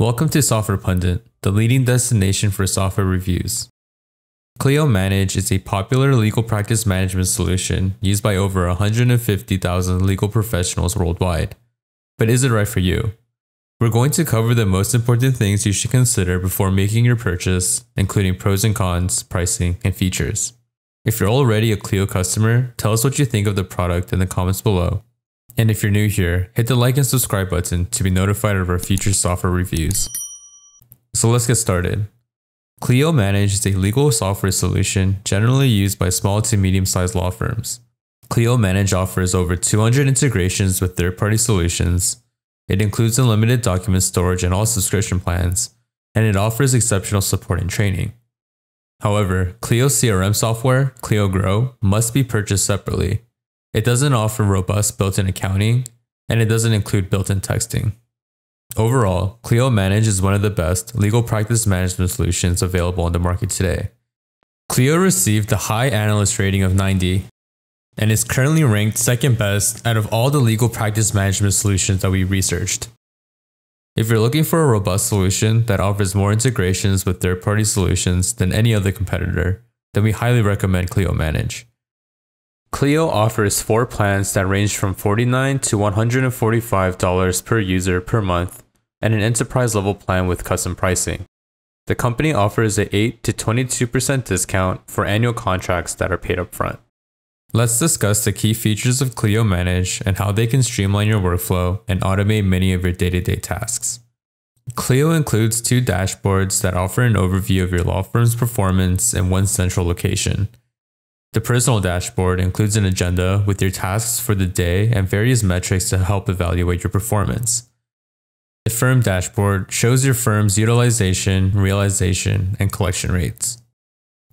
Welcome to Software Pundit, the leading destination for software reviews. Clio Manage is a popular legal practice management solution used by over 150,000 legal professionals worldwide. But is it right for you? We're going to cover the most important things you should consider before making your purchase, including pros and cons, pricing, and features. If you're already a Clio customer, tell us what you think of the product in the comments below. And if you're new here, hit the like and subscribe button to be notified of our future software reviews. So let's get started. Clio Manage is a legal software solution generally used by small to medium sized law firms. Clio Manage offers over 200 integrations with third party solutions. It includes unlimited document storage and all subscription plans, and it offers exceptional support and training. However, Clio CRM software, Clio Grow, must be purchased separately it doesn't offer robust built in accounting, and it doesn't include built in texting. Overall, Clio Manage is one of the best legal practice management solutions available on the market today. Clio received a high analyst rating of 90 and is currently ranked second best out of all the legal practice management solutions that we researched. If you're looking for a robust solution that offers more integrations with third party solutions than any other competitor, then we highly recommend Clio Manage. Clio offers four plans that range from 49 to $145 per user per month and an enterprise level plan with custom pricing. The company offers a 8 to 22% discount for annual contracts that are paid upfront. Let's discuss the key features of Clio Manage and how they can streamline your workflow and automate many of your day to day tasks. Clio includes two dashboards that offer an overview of your law firm's performance in one central location the personal dashboard includes an agenda with your tasks for the day and various metrics to help evaluate your performance. The firm dashboard shows your firm's utilization, realization, and collection rates.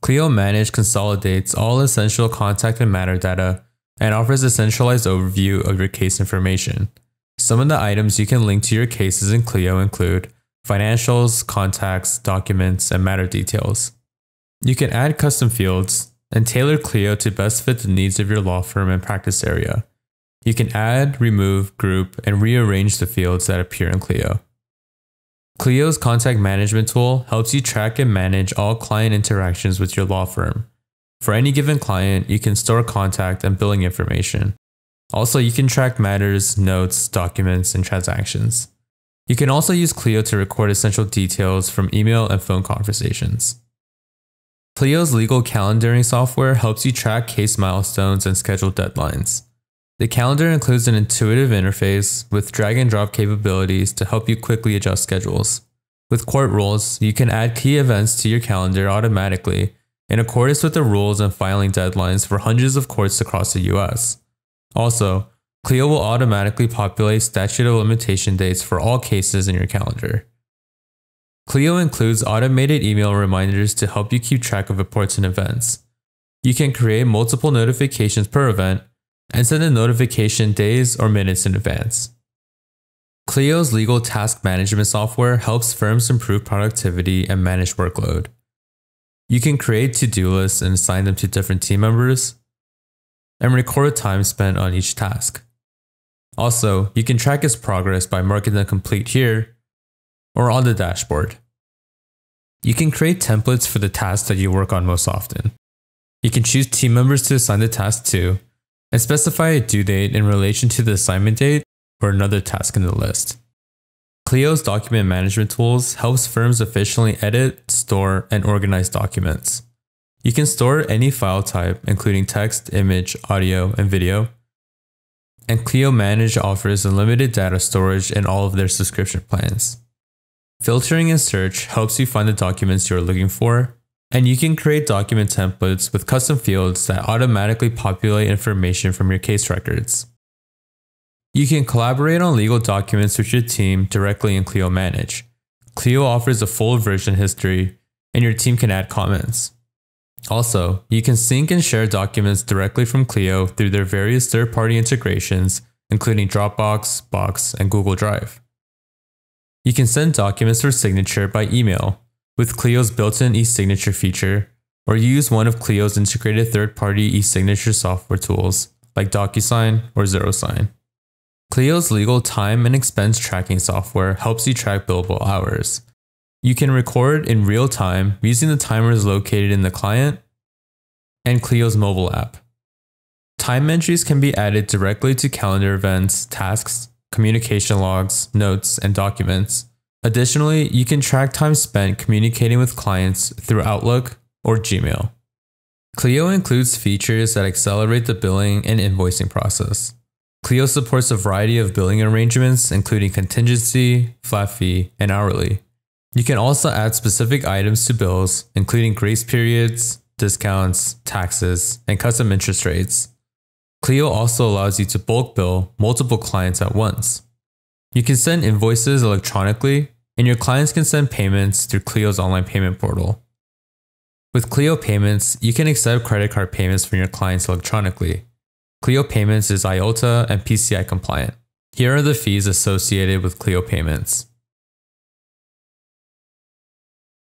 Clio Manage consolidates all essential contact and matter data and offers a centralized overview of your case information. Some of the items you can link to your cases in Clio include financials, contacts, documents, and matter details. You can add custom fields, and tailor Clio to best fit the needs of your law firm and practice area. You can add, remove, group, and rearrange the fields that appear in Clio. Clio's contact management tool helps you track and manage all client interactions with your law firm. For any given client, you can store contact and billing information. Also, you can track matters, notes, documents, and transactions. You can also use Clio to record essential details from email and phone conversations. Clio's legal calendaring software helps you track case milestones and schedule deadlines. The calendar includes an intuitive interface with drag and drop capabilities to help you quickly adjust schedules. With court rules, you can add key events to your calendar automatically in accordance with the rules and filing deadlines for hundreds of courts across the US. Also, Clio will automatically populate statute of limitation dates for all cases in your calendar. Clio includes automated email reminders to help you keep track of important events. You can create multiple notifications per event and send a notification days or minutes in advance. Clio's legal task management software helps firms improve productivity and manage workload. You can create to do lists and assign them to different team members, and record time spent on each task. Also, you can track its progress by marking them complete here or on the dashboard. You can create templates for the tasks that you work on most often. You can choose team members to assign the task to, and specify a due date in relation to the assignment date or another task in the list. Clio's document management tools helps firms efficiently edit, store, and organize documents. You can store any file type, including text, image, audio, and video. And Clio Manage offers unlimited data storage in all of their subscription plans. Filtering and search helps you find the documents you're looking for, and you can create document templates with custom fields that automatically populate information from your case records. You can collaborate on legal documents with your team directly in Clio Manage. Clio offers a full version history, and your team can add comments. Also, you can sync and share documents directly from Clio through their various third party integrations, including Dropbox, Box, and Google Drive. You can send documents for signature by email with Clio's built in e signature feature, or use one of Clio's integrated third party e signature software tools like DocuSign or ZeroSign. Clio's legal time and expense tracking software helps you track billable hours. You can record in real time using the timers located in the client and Clio's mobile app. Time entries can be added directly to calendar events, tasks, communication logs, notes, and documents. Additionally, you can track time spent communicating with clients through Outlook or Gmail. Clio includes features that accelerate the billing and invoicing process. Clio supports a variety of billing arrangements, including contingency, flat fee, and hourly. You can also add specific items to bills, including grace periods, discounts, taxes, and custom interest rates. Clio also allows you to bulk bill multiple clients at once. You can send invoices electronically, and your clients can send payments through Clio's online payment portal. With Clio Payments, you can accept credit card payments from your clients electronically. Clio Payments is IOLTA and PCI compliant. Here are the fees associated with Clio Payments.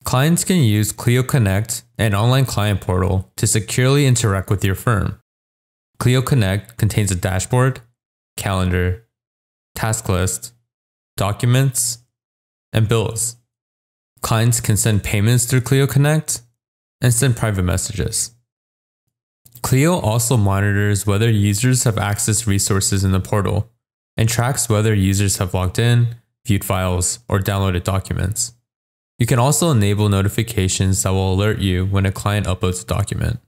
Clients can use Clio Connect, an online client portal, to securely interact with your firm. Clio Connect contains a dashboard, calendar, task list, documents, and bills. Clients can send payments through Clio Connect and send private messages. Clio also monitors whether users have accessed resources in the portal and tracks whether users have logged in, viewed files, or downloaded documents. You can also enable notifications that will alert you when a client uploads a document.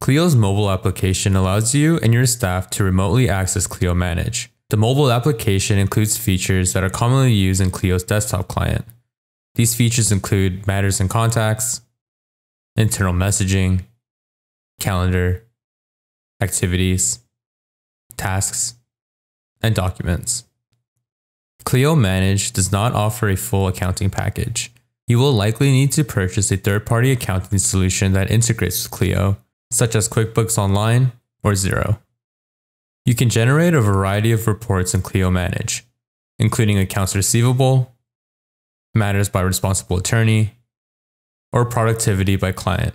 Clio's mobile application allows you and your staff to remotely access Clio Manage. The mobile application includes features that are commonly used in Clio's desktop client. These features include matters and contacts, internal messaging, calendar, activities, tasks, and documents. Clio Manage does not offer a full accounting package. You will likely need to purchase a third party accounting solution that integrates with Clio, such as QuickBooks Online or Xero. You can generate a variety of reports in Clio Manage, including accounts receivable, matters by responsible attorney, or productivity by client.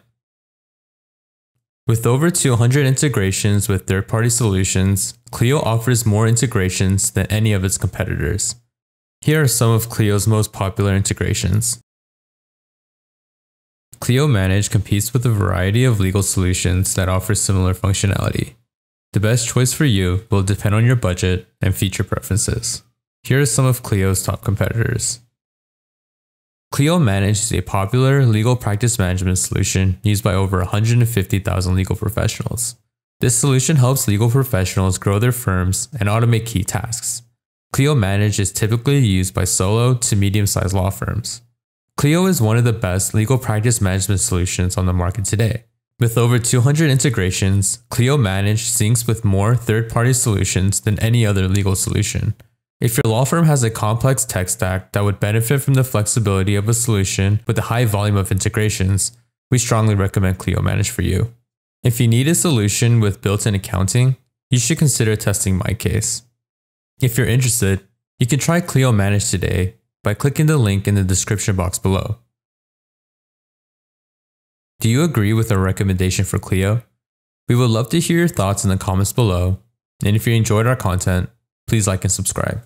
With over 200 integrations with third party solutions, Clio offers more integrations than any of its competitors. Here are some of Clio's most popular integrations. Clio Manage competes with a variety of legal solutions that offer similar functionality. The best choice for you will depend on your budget and feature preferences. Here are some of Clio's top competitors. Clio Manage is a popular legal practice management solution used by over 150,000 legal professionals. This solution helps legal professionals grow their firms and automate key tasks. Clio Manage is typically used by solo to medium sized law firms. Clio is one of the best legal practice management solutions on the market today. With over 200 integrations, Clio Manage syncs with more third party solutions than any other legal solution. If your law firm has a complex tech stack that would benefit from the flexibility of a solution with a high volume of integrations, we strongly recommend Clio Manage for you. If you need a solution with built in accounting, you should consider testing MyCase. If you're interested, you can try Clio Manage today by clicking the link in the description box below. Do you agree with our recommendation for Clio? We would love to hear your thoughts in the comments below, and if you enjoyed our content, please like and subscribe.